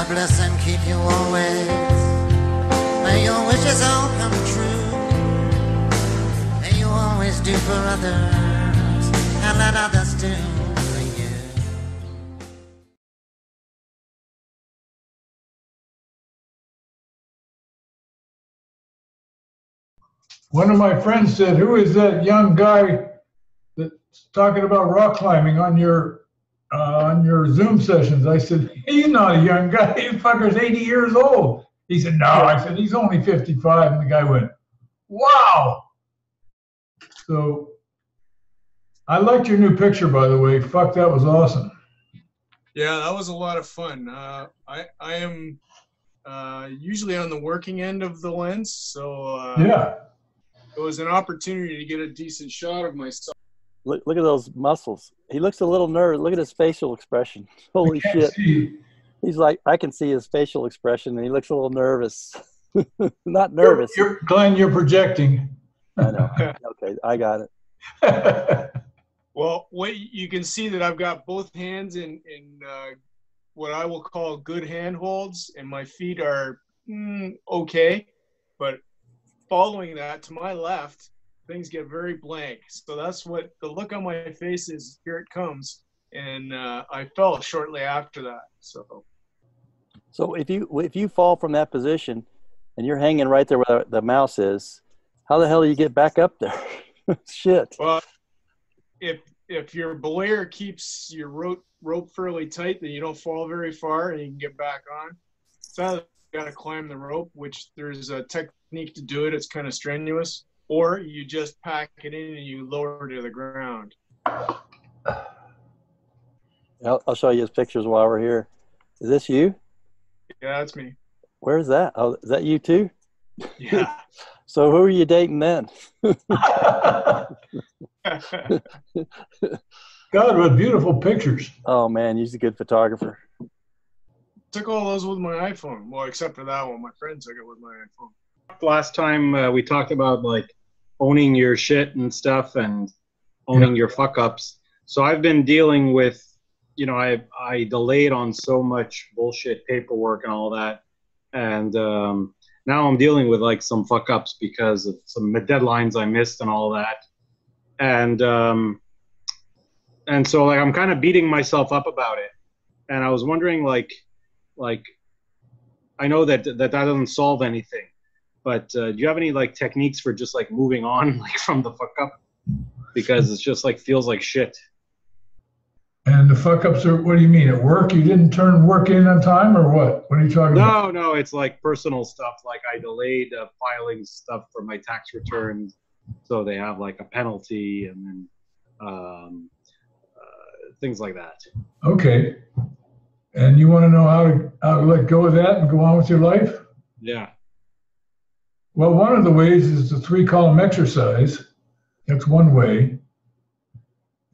God bless and keep you always. May your wishes all come true. May you always do for others and let others do. One of my friends said, "Who is that young guy that's talking about rock climbing on your uh, on your Zoom sessions?" I said, "He's not a young guy. He fucker's 80 years old." He said, "No." I said, "He's only 55." And the guy went, "Wow." So I liked your new picture, by the way. Fuck, that was awesome. Yeah, that was a lot of fun. Uh, I I am uh, usually on the working end of the lens, so uh, Yeah. it was an opportunity to get a decent shot of myself. Look, look at those muscles. He looks a little nervous. Look at his facial expression. Holy shit. see. He's like, I can see his facial expression and he looks a little nervous. Not nervous. You're, Glenn, you're projecting. I know. Okay, I got it. Well, what you can see that I've got both hands in in uh, what I will call good handholds, and my feet are mm, okay, but following that to my left, things get very blank. So that's what the look on my face is. Here it comes, and uh, I fell shortly after that. So So if you if you fall from that position and you're hanging right there where the mouse is, how the hell do you get back up there? Shit. Well, if if your belayer keeps your rope rope fairly tight, then you don't fall very far and you can get back on. So you got to climb the rope, which there's a technique to do it. It's kind of strenuous, or you just pack it in and you lower it to the ground. I'll, I'll show you his pictures while we're here. Is this you? Yeah, that's me. Where's that? Oh, is that you too? Yeah. So who are you dating then? God, what beautiful pictures. Oh man, he's a good photographer. took all those with my iPhone. Well, except for that one, my friend took it with my iPhone. last time uh, we talked about like owning your shit and stuff and owning your fuck ups. So I've been dealing with, you know, I I delayed on so much bullshit paperwork and all that, and um, now I'm dealing with like some fuck ups because of some deadlines I missed and all that, and um, and so like I'm kind of beating myself up about it, and I was wondering like, like, I know that that that doesn't solve anything but uh, do you have any like techniques for just like moving on like from the fuck up because it's just like feels like shit And the fuck ups are, what do you mean? At work? You didn't turn work in on time or what? What are you talking about? no no it's like personal stuff like i delayed uh, filing stuff for my tax returns so they have like a penalty and then um, uh, things like that Okay. And you want to know how to, how to let go of that and go on with your life? yeah Well, one of the ways is the three column exercise. That's one way.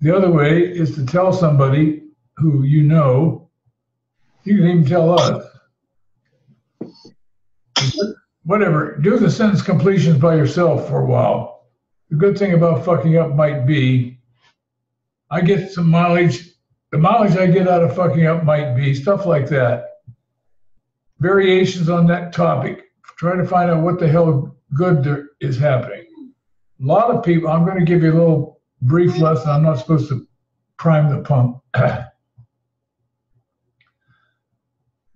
The other way is to tell somebody who you know, you can even tell us. Whatever, do the sentence completions by yourself for a while. The good thing about fucking up might be I get some mileage. The mileage I get out of fucking up might be stuff like that. Variations on that topic. Try to find out what the hell good there is happening. A lot of people, I'm going to give you a little brief lesson. I'm not supposed to prime the pump. the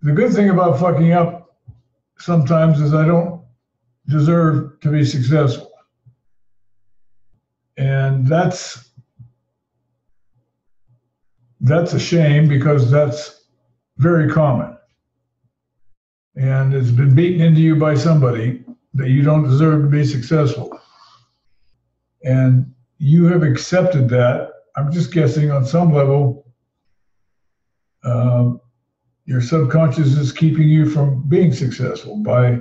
good thing about fucking up sometimes is I don't deserve to be successful. And that's that's a shame because that's very common. And it's been beaten into you by somebody that you don't deserve to be successful. And you have accepted that. I'm just guessing on some level, um, your subconscious is keeping you from being successful by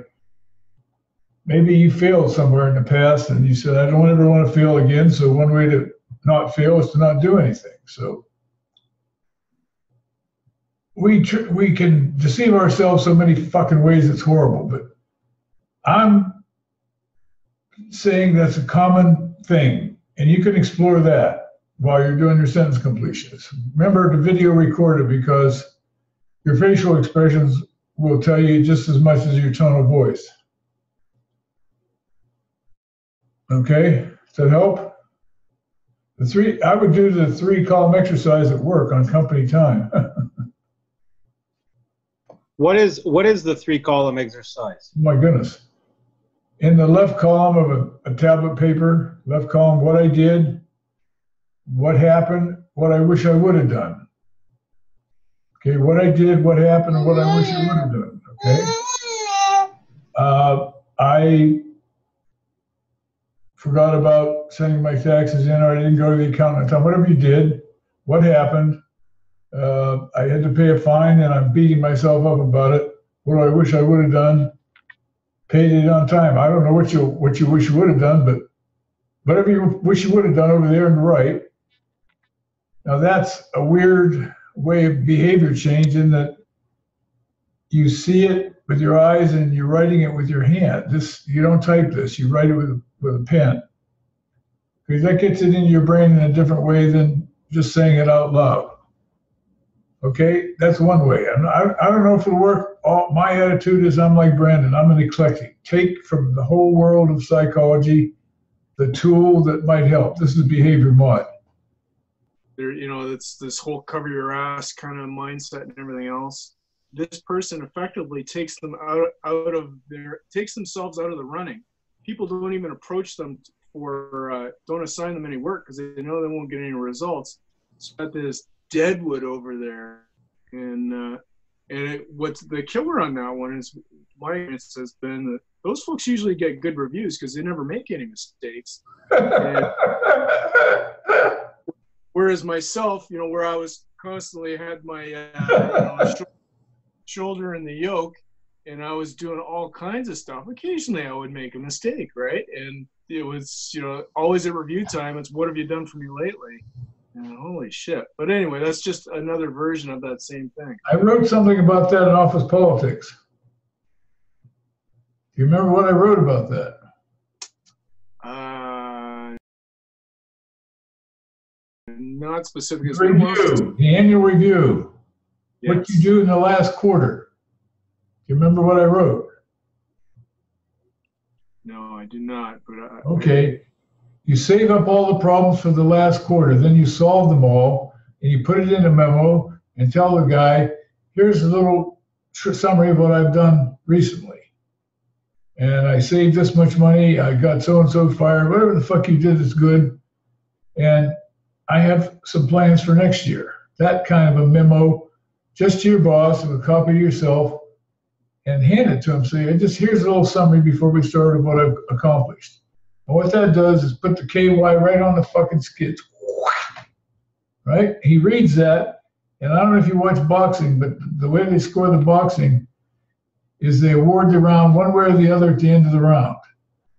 maybe you failed somewhere in the past and you said, I don't ever want to fail again. So one way to not fail is to not do anything. So we tr- we can deceive ourselves so many fucking ways it's horrible but i'm saying that's a common thing and you can explore that while you're doing your sentence completions remember to video record it because your facial expressions will tell you just as much as your tone of voice. Okay, does that help? The three, I would do the three column exercise at work on company time. What is what is the three column exercise? My goodness. In the left column of a, a tablet paper, left column, what I did, what happened, what I wish I would have done. Okay, what I did, what happened, and what I wish I would have done. Okay. Uh, I forgot about sending my taxes in, or I didn't go to the accountant. Whatever you did, what happened? Uh, I had to pay a fine, and I'm beating myself up about it. What do I wish I would have done? Paid it on time. I don't know what you what you wish you would have done, but whatever you wish you would have done over there the right. Now that's a weird way of behavior change in that you see it with your eyes and you're writing it with your hand. This you don't type this, you write it with with a pen. Because that gets it into your brain in a different way than just saying it out loud. Okay, that's one way. And I, I don't know if it'll work. All, my attitude is I'm like Branden, I'm an eclectic. Take from the whole world of psychology the tool that might help. This is behavior mod. There, you know, it's this whole cover your ass kind of mindset and everything else. This person effectively takes them out out of their takes themselves out of the running. People don't even approach them for uh, don't assign them any work because they know they won't get any results. So at this deadwood over there, and uh, and it, what's the killer on that one is my experience has been that those folks usually get good reviews because they never make any mistakes. And, whereas myself, you know, where I was constantly had my uh, you know, sh- shoulder in the yoke, and I was doing all kinds of stuff. Occasionally, I would make a mistake, right? And it was, you know, always at review time. It's what have you done for me lately? And holy shit! But anyway, that's just another version of that same thing. I wrote something about that in Office Politics. Do you remember what I wrote about that? Uh, not specific. It's been a while since- Review, the annual review, what you do in the last quarter. Do you remember what I wrote? No, I do not. But I, Okay. You save up all the problems for the last quarter, then you solve them all, and you put it in a memo and tell the guy, here's a little tr- summary of what I've done recently. And I saved this much money, I got so and so fired, whatever the fuck you did is good. And I have some plans for next year. That kind of a memo, just to your boss, with a copy to yourself, and hand it to him. Say, just here's a little summary before we start of what I've accomplished. And what that does is put the KY right on the fucking skids. Right? He reads that, and I don't know if you watch boxing, but the way they score the boxing is they award the round one way or the other at the end of the round.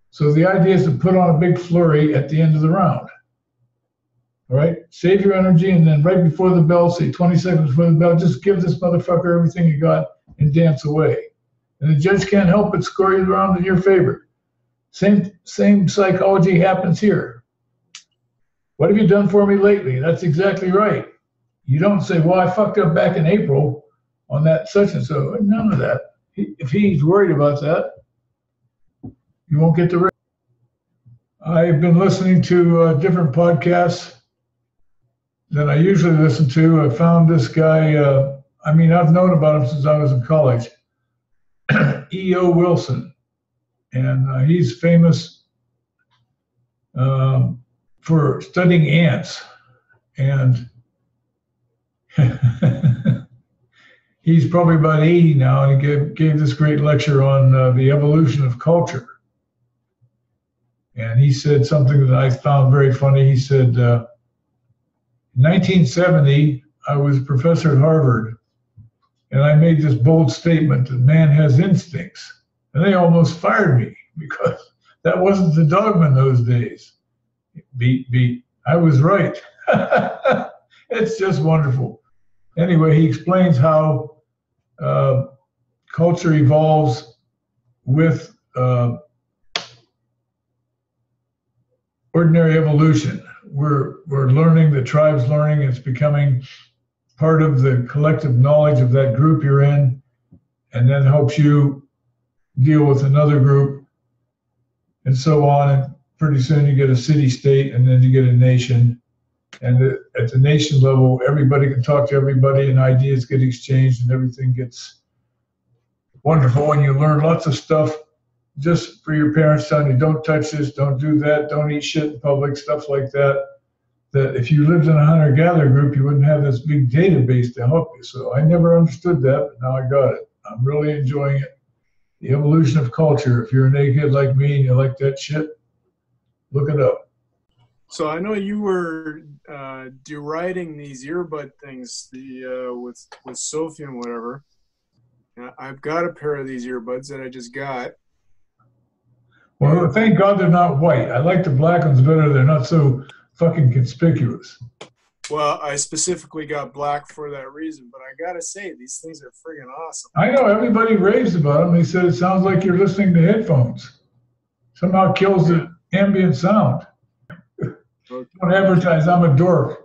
So the idea is to put on a big flurry at the end of the round. All right? Save your energy, and then right before the bell, say 20 seconds before the bell, just give this motherfucker everything you got and dance away. And the judge can't help but score you the round in your favor. Same same psychology happens here. What have you done for me lately? That's exactly right. You don't say, "Well, I fucked up back in April on that such and so." None of that. If he's worried about that, you won't get the. I've been listening to uh, different podcasts than I usually listen to. I found this guy. Uh, I mean, I've known about him since I was in college. E.O. Wilson and uh, he's famous um, for studying ants. And he's probably about 80 now, and he gave, gave this great lecture on uh, the evolution of culture. And he said something that I found very funny. He said, uh, in 1970, I was a professor at Harvard, and I made this bold statement that man has instincts. And they almost fired me because that wasn't the dogma in those days. Beat, beat. I was right. it's just wonderful. Anyway, he explains how uh, culture evolves with uh, ordinary evolution. We're, we're learning, the tribe's learning, it's becoming part of the collective knowledge of that group you're in and then helps you deal with another group, and so on. And pretty soon you get a city state, and then you get a nation. And at the nation level, everybody can talk to everybody, and ideas get exchanged, and everything gets wonderful. And you learn lots of stuff just for your parents telling you, don't touch this, don't do that, don't eat shit in public, stuff like that. That if you lived in a hunter gatherer group, you wouldn't have this big database to help you. So I never understood that, but now I got it. I'm really enjoying it. The evolution of culture. If you're an egghead like me and you like that shit, look it up. So I know you were uh, deriding these earbud things, the uh, with with Sophie and whatever. I've got a pair of these earbuds that I just got. Well, thank God they're not white. I like the black ones better. They're not so fucking conspicuous. Well, I specifically got black for that reason, but I gotta say these things are friggin' awesome. I know everybody raves about them. They said it sounds like you're listening to headphones. Somehow kills the ambient sound. Don't advertise. I'm a dork.